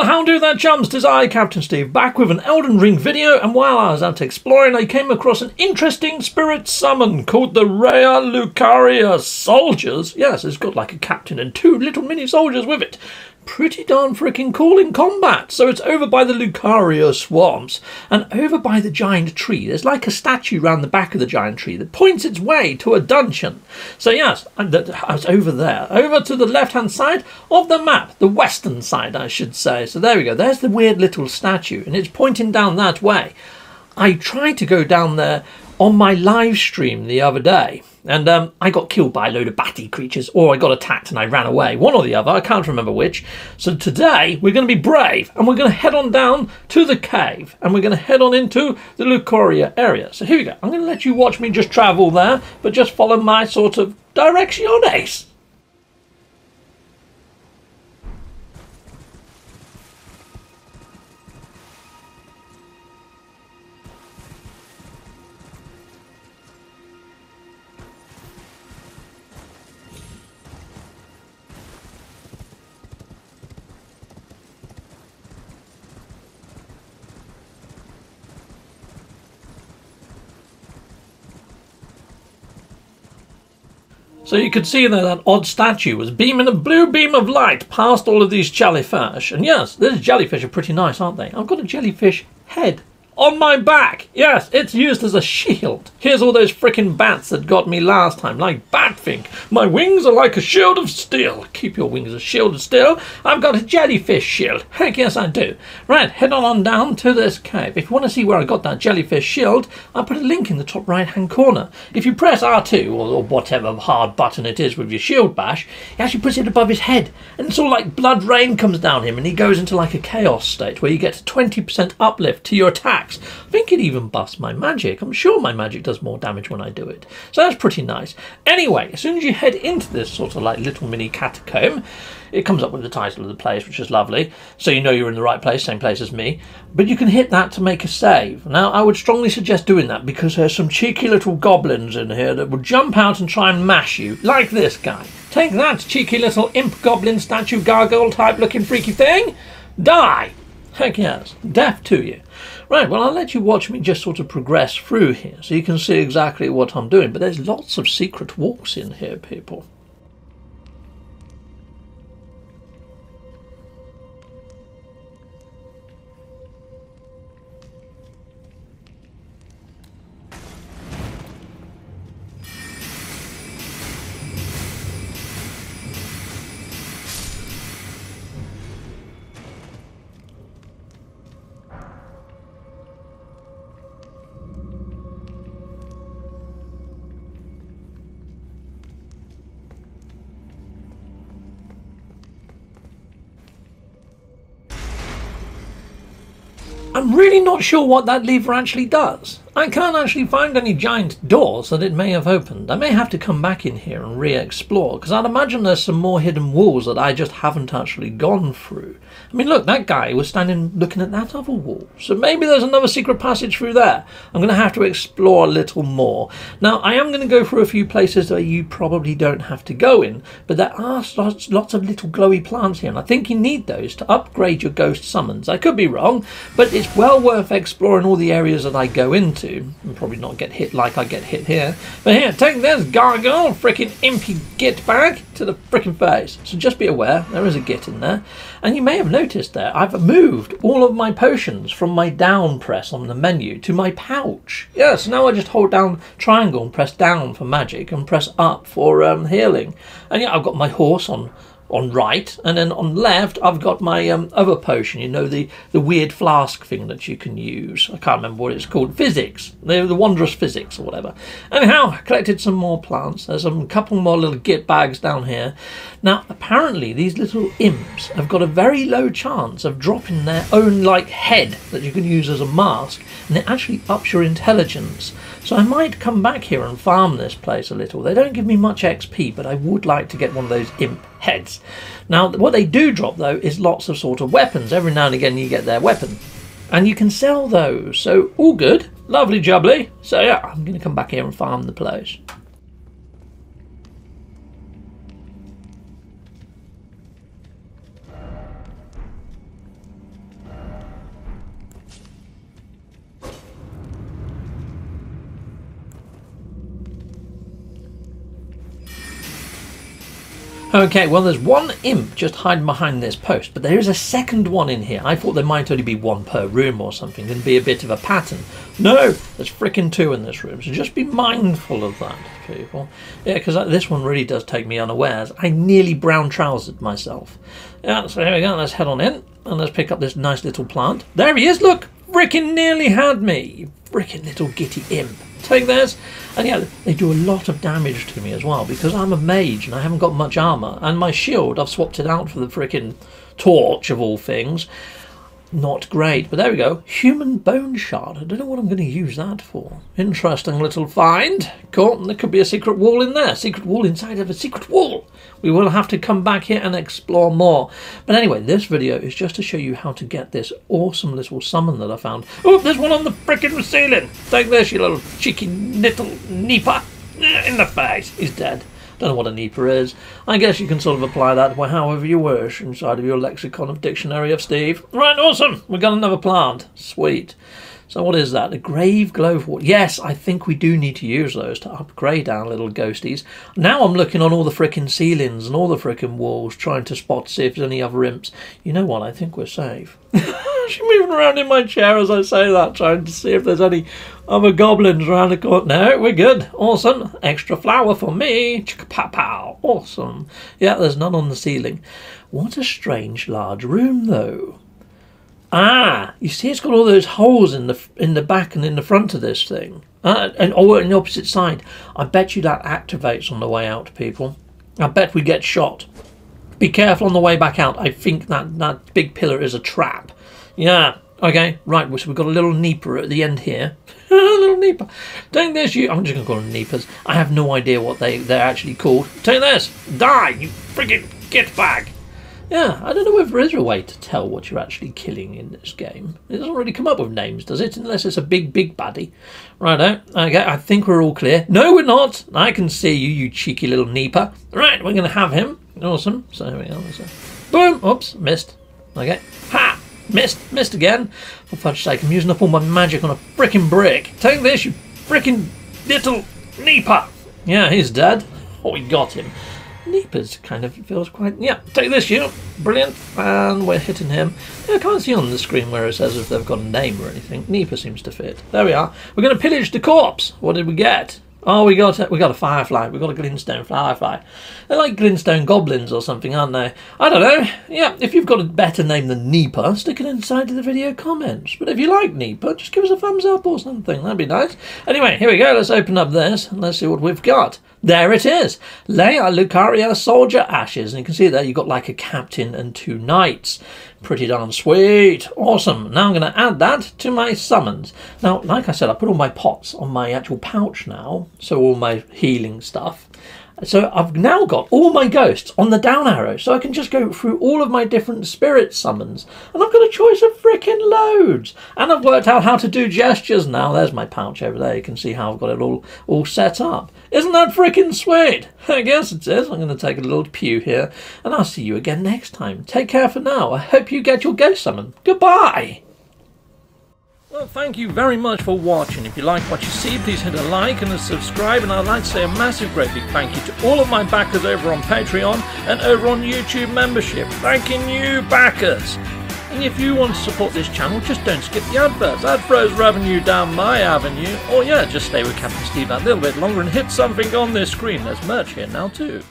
Well, how do that, chums? Tis I, Captain Steve, back with an Elden Ring video, and while I was out exploring, I came across an interesting spirit summon called the Raya Lucaria Soldiers. Yes, it's got like a captain and two little mini soldiers with it pretty darn freaking cool in combat. So it's over by the Lucaria swamps and over by the giant tree. There's like a statue round the back of the giant tree that points its way to a dungeon. So yes, uh, I was over there, over to the left-hand side of the map, the western side, I should say. So there we go. There's the weird little statue, and it's pointing down that way. I tried to go down there on my live stream the other day and um, I got killed by a load of batty creatures, or I got attacked and I ran away. One or the other, I can't remember which. So today we're going to be brave, and we're going to head on down to the cave, and we're going to head on into the Lucaria area. So here we go. I'm going to let you watch me just travel there, but just follow my sort of directiones. So you could see that that odd statue was beaming a blue beam of light past all of these jellyfish. And yes, these jellyfish are pretty nice, aren't they? I've got a jellyfish head on my back. Yes, it's used as a shield. Here's all those frickin' bats that got me last time, like Batfink. My wings are like a shield of steel. Keep your wings a shield of steel. I've got a jellyfish shield. Heck yes, I do. Right, head on, on down to this cave. If you want to see where I got that jellyfish shield, I'll put a link in the top right hand corner. If you press R2 or, or whatever hard button it is with your shield bash, he actually puts it above his head. And it's all like blood rain comes down him and he goes into like a chaos state where you get 20% uplift to your attack attacks. I think it even busts my magic. I'm sure my magic does more damage when I do it. So that's pretty nice. Anyway, as soon as you head into this sort of like little mini catacomb, it comes up with the title of the place, which is lovely. So you know you're in the right place, same place as me. But you can hit that to make a save. Now, I would strongly suggest doing that because there's some cheeky little goblins in here that will jump out and try and mash you, like this guy. Take that, cheeky little imp goblin statue gargoyle type looking freaky thing. Die! Heck yes, death to you. Right, well, I'll let you watch me just sort of progress through here so you can see exactly what I'm doing. But there's lots of secret walks in here, people. I'm really not sure what that lever actually does. I can't actually find any giant doors that it may have opened. I may have to come back in here and re-explore, because I'd imagine there's some more hidden walls that I just haven't actually gone through. I mean, look, that guy was standing looking at that other wall. So maybe there's another secret passage through there. I'm going to have to explore a little more. Now, I am going to go through a few places that you probably don't have to go in, but there are lots, lots of little glowy plants here, and I think you need those to upgrade your ghost summons. I could be wrong, but it's well worth exploring all the areas that I go into to and probably not get hit like I get hit here. But here, take this gargoyle, freaking impy git bag to the freaking face. So just be aware, there is a git in there. And you may have noticed there, I've moved all of my potions from my down press on the menu to my pouch. Yes, now I just hold down triangle and press down for magic and press up for um, healing. And yeah, I've got my horse on on right, and then on left I've got my um, other potion. You know the the weird flask thing that you can use. I can't remember what it's called. Physics, the, the wondrous physics or whatever. Anyhow, I collected some more plants. There's a couple more little git bags down here. Now apparently these little imps have got a very low chance of dropping their own like head that you can use as a mask, and it actually ups your intelligence. So I might come back here and farm this place a little. They don't give me much XP, but I would like to get one of those imp heads. Now, what they do drop though is lots of sort of weapons. Every now and again, you get their weapon, and you can sell those. So all good, lovely jubbly. So yeah, I'm going to come back here and farm the place. Okay, well, there's one imp just hiding behind this post, but there is a second one in here. I thought there might only be one per room or something and be a bit of a pattern. No, there's fricking two in this room, so just be mindful of that, people. Yeah, because this one really does take me unawares. I nearly brown trousered myself. Yeah, so here we go. Let's head on in and let's pick up this nice little plant. There he is, look! Fricking nearly had me! Fricking little gitty imp take this. And yeah, they do a lot of damage to me as well because I'm a mage and I haven't got much armor. And my shield, I've swapped it out for the freaking torch of all things. Not great, but there we go. Human bone shard. I don't know what I'm going to use that for. Interesting little find. Cool. There could be a secret wall in there. Secret wall inside of a secret wall. We will have to come back here and explore more. But anyway, this video is just to show you how to get this awesome little summon that I found. Oh, there's one on the frickin' ceiling. Take this, you little cheeky little Nipa. In the face. He's dead. Don't know what a Nipa is. I guess you can sort of apply that however you wish inside of your lexicon of dictionary of Steve. Right, awesome. We've got another plant. Sweet. So what is that? The grave glow. Yes, I think we do need to use those to upgrade our little ghosties. Now I'm looking on all the frickin' ceilings and all the frickin' walls, trying to spot see if there's any other imps. You know what? I think we're safe. She's moving around in my chair as I say that, trying to see if there's any other goblins around the corner. No, we're good. Awesome. Extra flower for me. Chicka pow Awesome. Yeah, there's none on the ceiling. What a strange large room, though. Ah, you see, it's got all those holes in the in the back and in the front of this thing, uh, and oh, on the opposite side. I bet you that activates on the way out, people. I bet we get shot. Be careful on the way back out. I think that that big pillar is a trap. Yeah. Okay. Right. So we've got a little Nipa at the end here. a little Nipa. Take this, you. I'm just gonna call them Nipas. I have no idea what they they're actually called. Take this. Die, you friggin' get back. Yeah, I don't know if there is a way to tell what you're actually killing in this game. It doesn't really come up with names, does it? Unless it's a big, big baddie. Righto. Okay, I think we're all clear. No, we're not. I can see you, you cheeky little Nipa. Right, we're going to have him. Awesome. So here we are. Boom. Oops, missed. Okay. Ha! Missed. Missed again. For fudge's sake, I'm using up all my magic on a frickin' brick. Take this, you frickin' little Nipa. Yeah, he's dead. Oh, we got him. Nipa's kind of feels quite. Yeah, take this, you. Brilliant. And we're hitting him. I can't see on the screen where it says if they've got a name or anything. Nipa seems to fit. There we are. We're going to pillage the corpse. What did we get? Oh, we got a, we got a firefly. We got a glintstone firefly. They're like glintstone goblins or something, aren't they? I don't know. Yeah, if you've got a better name than Nipa, stick it inside of the video comments. But if you like Nipa, just give us a thumbs up or something. That'd be nice. Anyway, here we go. Let's open up this and let's see what we've got. There it is. Raya Lucaria Soldier Ashes. And you can see there you've got like a captain and two knights. Pretty darn sweet. Awesome. Now I'm going to add that to my summons. Now, like I said, I put all my pots on my actual pouch now. So all my healing stuff. So I've now got all my ghosts on the down arrow, so I can just go through all of my different spirit summons. And I've got a choice of freaking loads. And I've worked out how to do gestures now. There's my pouch over there. You can see how I've got it all, all set up. Isn't that freaking sweet? I guess it is. I'm going to take a little pew here. And I'll see you again next time. Take care for now. I hope you get your ghost summon. Goodbye. Well, thank you very much for watching. If you like what you see, please hit a like and a subscribe. And I'd like to say a massive, great big thank you to all of my backers over on Patreon and over on YouTube membership. Thanking you, backers. And if you want to support this channel, just don't skip the adverts. That throws revenue down my avenue. Or yeah, just stay with Captain Steve that little bit longer and hit something on this screen. There's merch here now too.